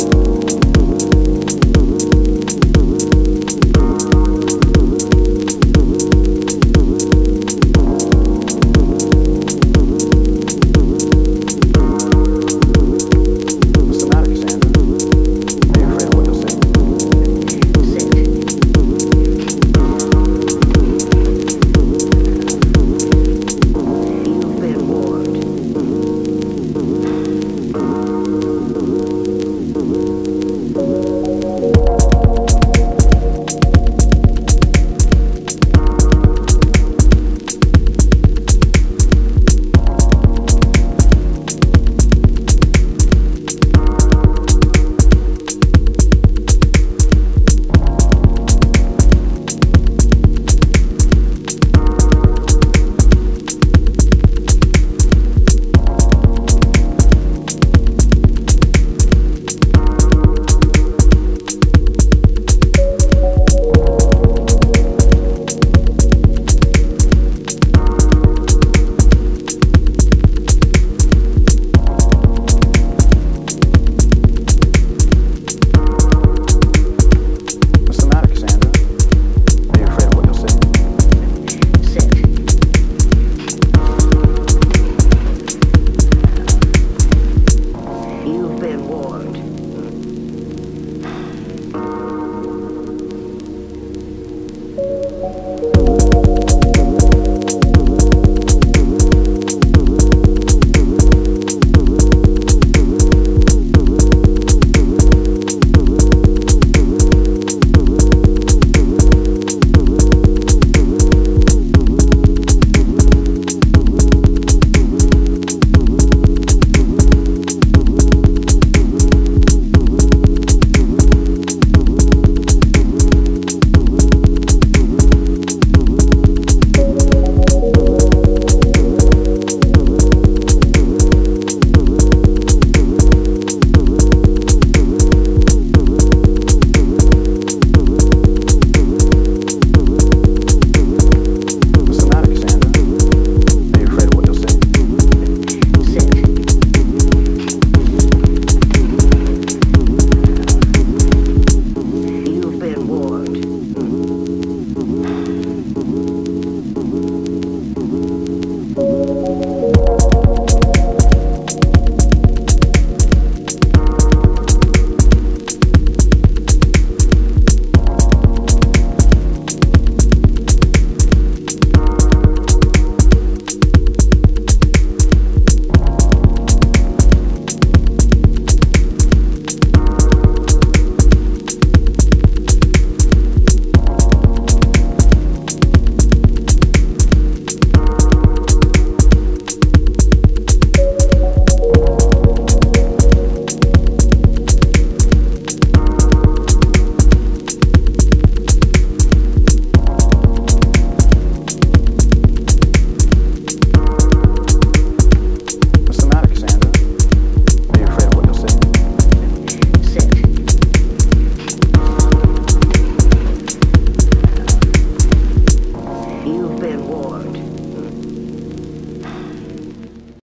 you.